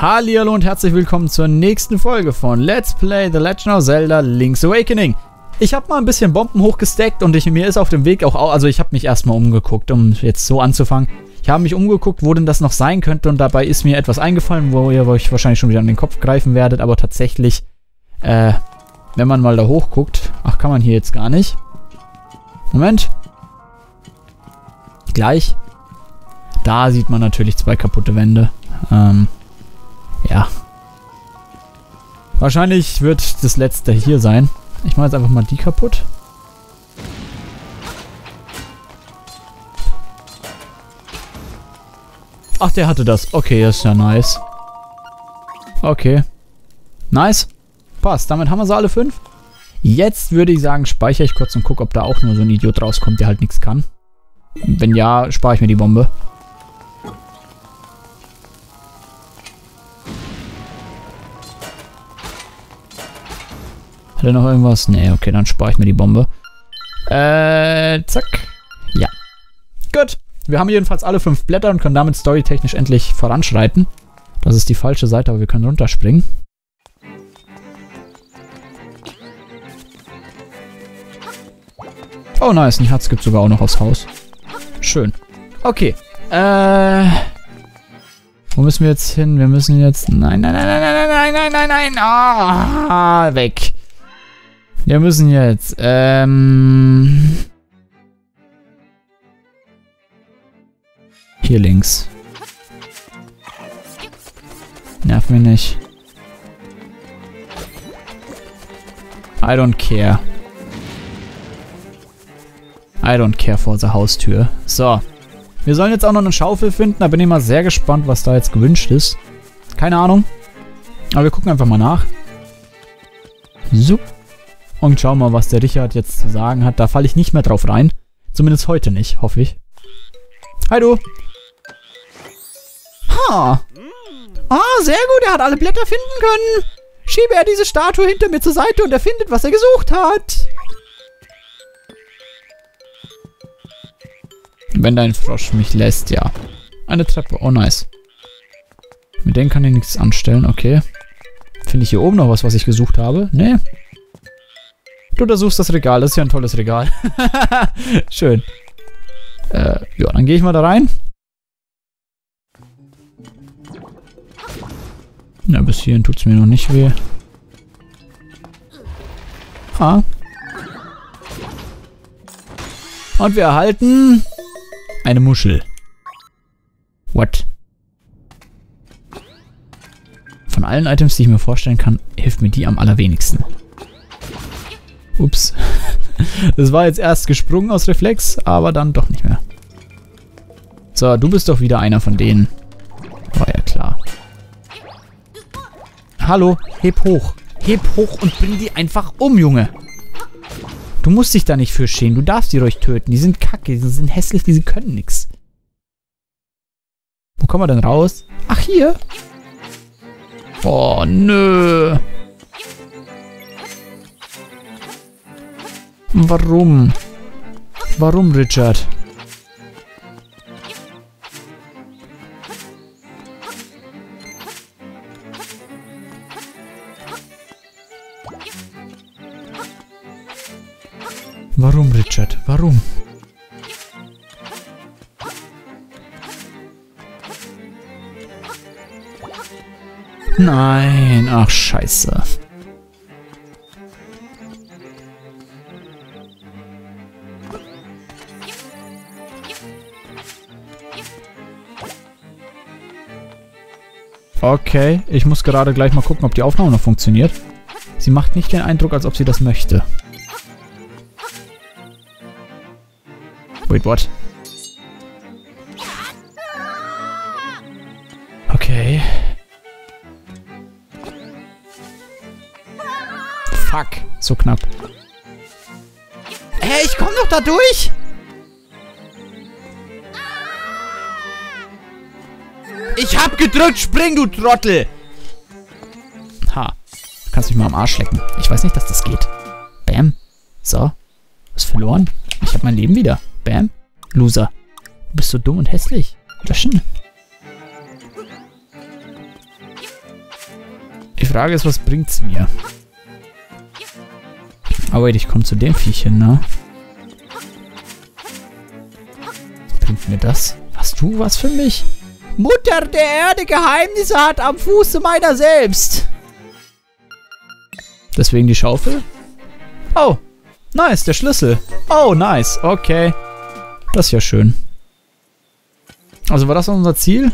Hallo und herzlich willkommen zur nächsten Folge von Let's Play The Legend of Zelda Link's Awakening. Ich habe mal ein bisschen Bomben hochgesteckt und ich, mir ist auf dem Weg auch, also ich habe mich erstmal umgeguckt, um jetzt so anzufangen. Ich habe mich umgeguckt, wo denn das noch sein könnte und dabei ist mir etwas eingefallen, wo ihr euch wahrscheinlich schon wieder an den Kopf greifen werdet, aber tatsächlich, äh, wenn man mal da hochguckt, ach, kann man hier jetzt gar nicht. Moment. Gleich. Da sieht man natürlich zwei kaputte Wände. Ähm, ja. Wahrscheinlich wird das letzte hier sein. Ich mache jetzt einfach mal die kaputt. Ach, der hatte das. Okay, ist ja nice. Okay. Nice. Passt. Damit haben wir sie alle fünf. Jetzt würde ich sagen, speichere ich kurz und gucke, ob da auch nur so ein Idiot rauskommt, der halt nichts kann. Wenn ja, spare ich mir die Bombe. Hat er noch irgendwas? Nee, okay, dann spare ich mir die Bombe. Äh, zack. Ja. Gut. Wir haben jedenfalls alle fünf Blätter und können damit storytechnisch endlich voranschreiten. Das ist die falsche Seite, aber wir können runterspringen. Oh nice, ein Herz gibt sogar auch noch aufs Haus. Schön. Okay. Äh... Wo müssen wir jetzt hin? Wir müssen jetzt... Nein, nein, nein, nein, nein, nein, nein, nein, nein, nein. Ah, weg. Wir müssen jetzt, ähm... Hier links. Nerv mich nicht. I don't care. I don't care vor der Haustür. So. Wir sollen jetzt auch noch eine Schaufel finden. Da bin ich mal sehr gespannt, was da jetzt gewünscht ist. Keine Ahnung. Aber wir gucken einfach mal nach. So. Und schauen mal, was der Richard jetzt zu sagen hat. Da falle ich nicht mehr drauf rein. Zumindest heute nicht, hoffe ich. Hi du. Ha. Ah, sehr gut. Er hat alle Blätter finden können. Schiebe er diese Statue hinter mir zur Seite und er findet, was er gesucht hat. Wenn dein Frosch mich lässt, ja. Eine Treppe. Oh, nice. Mit denen kann ich nichts anstellen. Okay. Finde ich hier oben noch was, was ich gesucht habe? Nee. Du untersuchst das Regal. Das ist ja ein tolles Regal. Schön. Äh, ja, dann gehe ich mal da rein. Na, bis hierhin tut es mir noch nicht weh. Ah. Und wir erhalten eine Muschel. What? Von allen Items, die ich mir vorstellen kann, hilft mir die am allerwenigsten. Ups. Das war jetzt erst gesprungen aus Reflex, aber dann doch nicht mehr. So, du bist doch wieder einer von denen. War ja klar. Hallo, heb hoch. Heb hoch und bring die einfach um, Junge. Du musst dich da nicht für schämen. Du darfst die ruhig töten. Die sind kacke, die sind hässlich, die können nichts. Wo kommen wir denn raus? Ach, hier. Oh, nö. Warum? Warum, Richard? Warum, Richard? Warum? Nein, ach scheiße. Okay, ich muss gerade gleich mal gucken, ob die Aufnahme noch funktioniert. Sie macht nicht den Eindruck, als ob sie das möchte. Wait, what? Okay. Fuck, so knapp. Hey, ich komm doch da durch! Hab gedrückt, spring, du Trottel! Ha. Du kannst mich mal am Arsch lecken. Ich weiß nicht, dass das geht. Bam. So. Was verloren? Ich hab mein Leben wieder. Bam. Loser. Du bist so dumm und hässlich. Löschen. Frage ist, was bringt's mir? Aber wait, ich komme zu dem Viechchen, ne? Was bringt mir das? Hast du was für mich? Mutter der Erde Geheimnisse hat am Fuße meiner selbst. Deswegen die Schaufel? Oh, nice, der Schlüssel. Oh, nice, okay. Das ist ja schön. Also war das unser Ziel?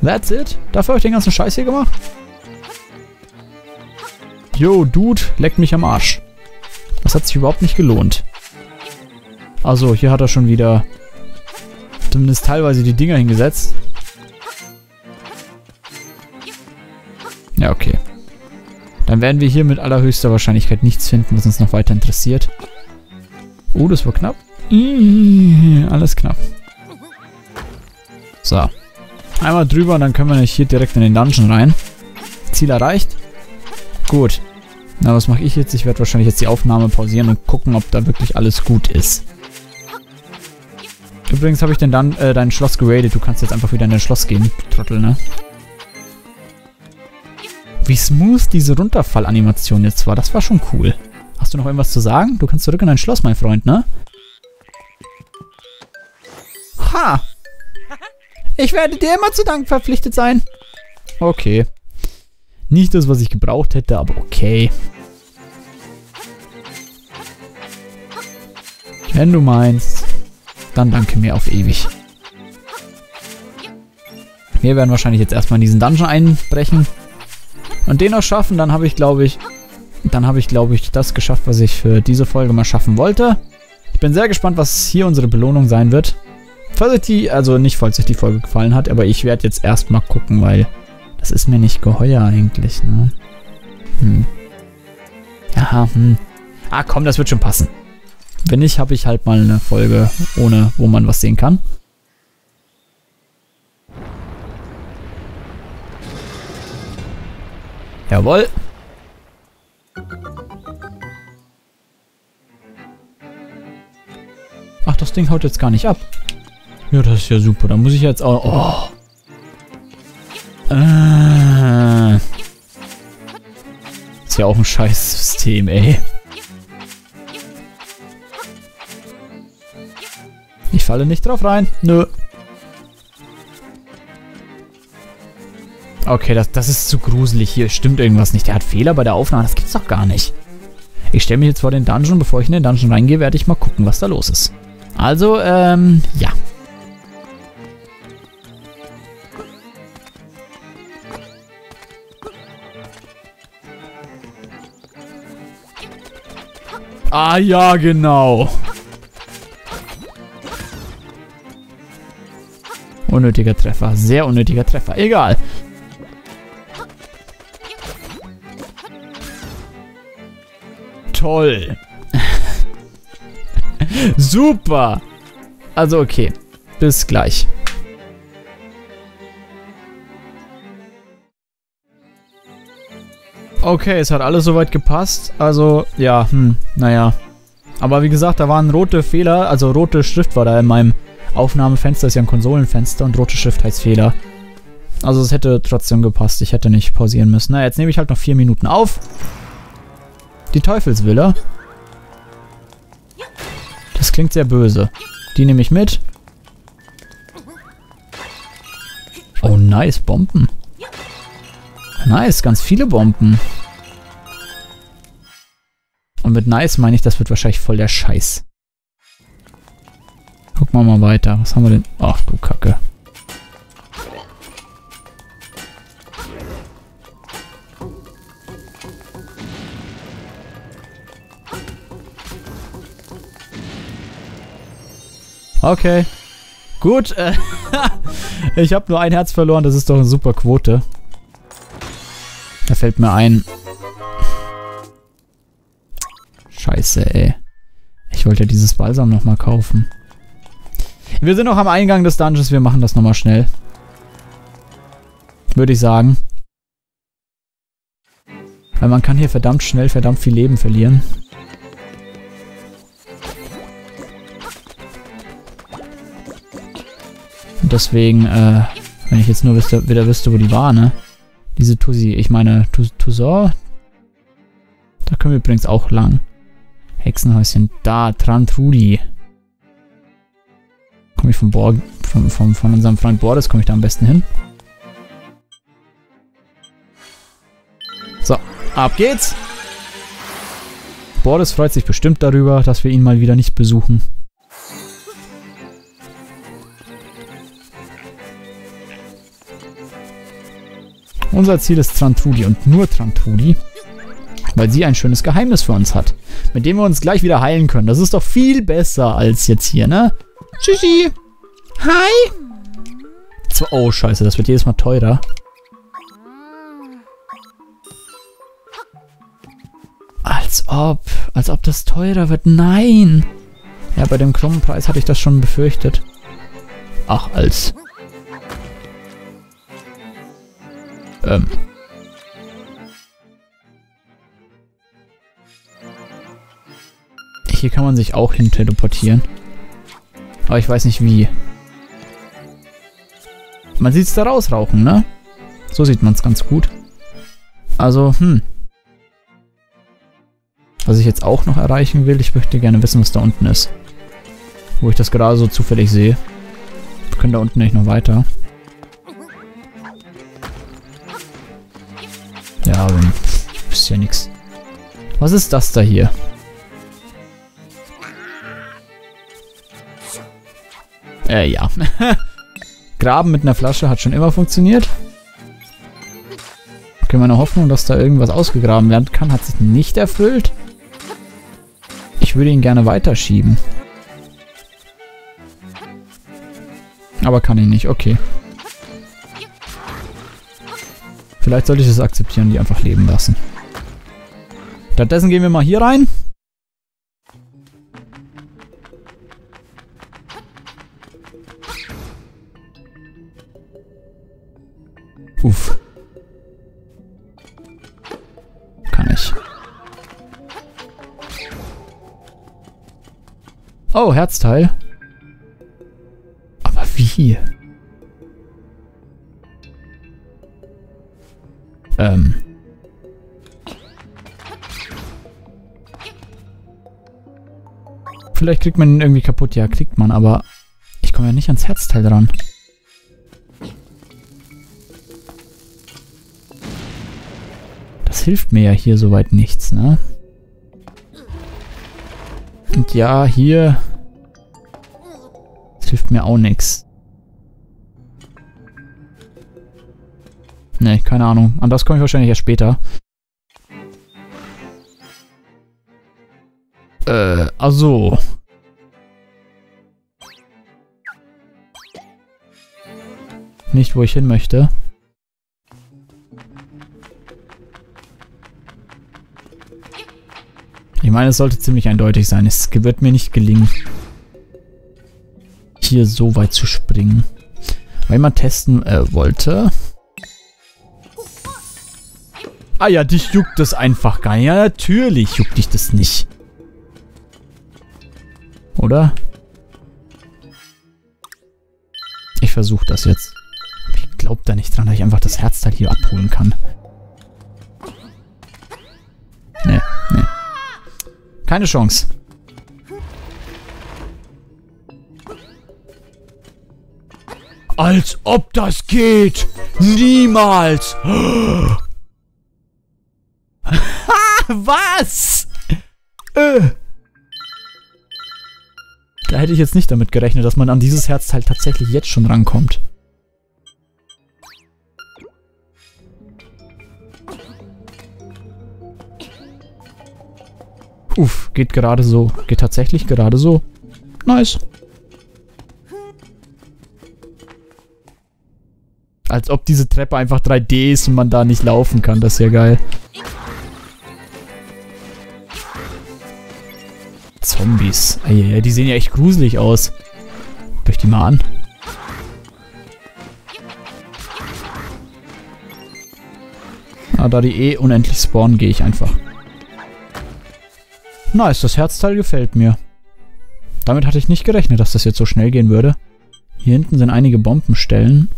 That's it? Dafür habe ich den ganzen Scheiß hier gemacht? Yo, Dude, leck mich am Arsch. Das hat sich überhaupt nicht gelohnt. Also, hier hat er schon wieder zumindest teilweise die Dinger hingesetzt. Ja, okay. Dann werden wir hier mit allerhöchster Wahrscheinlichkeit nichts finden, was uns noch weiter interessiert. Oh, das war knapp. Alles knapp. So. Einmal drüber und dann können wir hier direkt in den Dungeon rein. Ziel erreicht. Gut. Na, was mache ich jetzt? Ich werde wahrscheinlich jetzt die Aufnahme pausieren und gucken, ob da wirklich alles gut ist. Übrigens habe ich denn dann äh, dein Schloss geradet. Du kannst jetzt einfach wieder in dein Schloss gehen, Trottel, ne? Wie smooth diese Runterfallanimation jetzt war, das war schon cool. Hast du noch irgendwas zu sagen? Du kannst zurück in dein Schloss, mein Freund, ne? Ha! Ich werde dir immer zu Dank verpflichtet sein. Okay. Nicht das, was ich gebraucht hätte, aber okay. Wenn du meinst, dann danke mir auf ewig. Wir werden wahrscheinlich jetzt erstmal in diesen Dungeon einbrechen. Und den auch schaffen, dann habe ich, glaube ich, dann habe ich, glaube ich, das geschafft, was ich für diese Folge mal schaffen wollte. Ich bin sehr gespannt, was hier unsere Belohnung sein wird. Falls euch die, also nicht, falls euch die Folge gefallen hat, aber ich werde jetzt erstmal gucken, weil das ist mir nicht geheuer eigentlich, ne? Hm. Ja, hm. Ah, komm, das wird schon passen. Wenn nicht, habe ich halt mal eine Folge, ohne wo man was sehen kann. Jawohl. Ach, das Ding haut jetzt gar nicht ab. Ja, das ist ja super. Da muss ich jetzt auch... Oh. Äh. Ist ja auch ein scheiß System, ey. Falle nicht drauf rein. Nö. Okay, das, das ist zu gruselig. Hier stimmt irgendwas nicht. Der hat Fehler bei der Aufnahme. Das gibt's doch gar nicht. Ich stelle mich jetzt vor den Dungeon. Bevor ich in den Dungeon reingehe, werde ich mal gucken, was da los ist. Also, ähm, ja. Ah ja, genau. Unnötiger Treffer. Sehr unnötiger Treffer. Egal. Toll. Super. Also okay. Bis gleich. Okay, es hat alles soweit gepasst. Also, ja, hm, naja. Aber wie gesagt, da waren rote Fehler, also rote Schrift war da in meinem Aufnahmefenster, ist ja ein Konsolenfenster und rote Schrift heißt Fehler. Also es hätte trotzdem gepasst, ich hätte nicht pausieren müssen. Na, jetzt nehme ich halt noch vier Minuten auf. Die Teufelsvilla. Das klingt sehr böse. Die nehme ich mit. Oh, nice, Bomben. Nice, ganz viele Bomben. Und mit nice meine ich, das wird wahrscheinlich voll der Scheiß. Gucken wir mal weiter. Was haben wir denn? Ach du Kacke. Okay. Gut. Äh, ich habe nur ein Herz verloren. Das ist doch eine super Quote. Da fällt mir ein. Scheiße, ey. Ich wollte ja dieses Balsam nochmal kaufen. Wir sind noch am Eingang des Dungeons. Wir machen das nochmal schnell. Würde ich sagen. Weil man kann hier verdammt schnell verdammt viel Leben verlieren. Und deswegen, äh, Wenn ich jetzt nur wüsste, wieder wüsste, wo die war, ne? Diese Tusi, ich meine, Tusor. Da können wir übrigens auch lang. Hexenhäuschen, da, Trantrudi. Komme ich vom Borg, von, von, von unserem Freund Boris, komme ich da am besten hin. So, ab geht's. Boris freut sich bestimmt darüber, dass wir ihn mal wieder nicht besuchen. Unser Ziel ist Trantrudi und nur Trantrudi, weil sie ein schönes Geheimnis für uns hat, mit dem wir uns gleich wieder heilen können. Das ist doch viel besser als jetzt hier, ne? Tschüssi! Hi! Oh, scheiße, das wird jedes Mal teurer. Als ob, als ob das teurer wird. Nein! Ja, bei dem krummen Preis hatte ich das schon befürchtet. Ach, als... Ähm. Hier kann man sich auch hin teleportieren. Aber ich weiß nicht wie. Man sieht es da rausrauchen, ne? So sieht man es ganz gut. Also, hm. Was ich jetzt auch noch erreichen will, ich möchte gerne wissen, was da unten ist. Wo ich das gerade so zufällig sehe. Wir können da unten nicht noch weiter. Ja, aber ist ja nichts. Was ist das da hier? Äh, ja. Graben mit einer Flasche hat schon immer funktioniert. Okay, meine Hoffnung, dass da irgendwas ausgegraben werden kann, hat sich nicht erfüllt. Ich würde ihn gerne weiterschieben. Aber kann ich nicht, okay. Vielleicht sollte ich es akzeptieren, die einfach leben lassen. Stattdessen gehen wir mal hier rein. Uff. Kann ich. Oh, Herzteil. Aber wie? Ähm. Vielleicht kriegt man ihn irgendwie kaputt. Ja, kriegt man, aber ich komme ja nicht ans Herzteil dran. Hilft mir ja hier soweit nichts, ne? Und ja, hier... Das hilft mir auch nichts. Ne, keine Ahnung. An das komme ich wahrscheinlich erst später. Äh, also. Nicht, wo ich hin möchte. Meine, es sollte ziemlich eindeutig sein. Es wird mir nicht gelingen, hier so weit zu springen. Weil man testen äh, wollte. Ah ja, dich juckt das einfach gar nicht. Ja, natürlich juckt dich das nicht. Oder? Ich versuche das jetzt. Ich glaube da nicht dran, dass ich einfach das Herzteil hier abholen kann. Nee. Keine Chance. Als ob das geht! Niemals! Was? Äh. Da hätte ich jetzt nicht damit gerechnet, dass man an dieses Herzteil tatsächlich jetzt schon rankommt. Uff, geht gerade so. Geht tatsächlich gerade so. Nice. Als ob diese Treppe einfach 3D ist und man da nicht laufen kann. Das ist ja geil. Zombies. Eieiei, die sehen ja echt gruselig aus. Guckt euch die mal an. Ah, da die eh unendlich spawnen, gehe ich einfach. Nice, das Herzteil gefällt mir. Damit hatte ich nicht gerechnet, dass das jetzt so schnell gehen würde. Hier hinten sind einige Bombenstellen.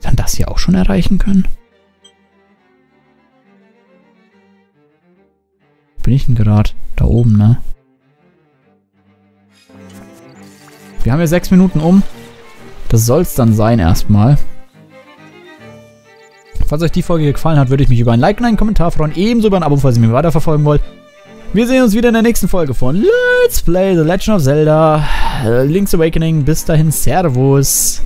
Dann das hier auch schon erreichen können? Bin ich denn gerade? Da oben, ne? Wir haben ja sechs Minuten um. Das soll es dann sein erstmal. Falls euch die Folge gefallen hat, würde ich mich über ein Like und einen Kommentar freuen. Ebenso über ein Abo, falls ihr mir weiterverfolgen wollt. Wir sehen uns wieder in der nächsten Folge von Let's Play The Legend of Zelda äh, Link's Awakening. Bis dahin, Servus.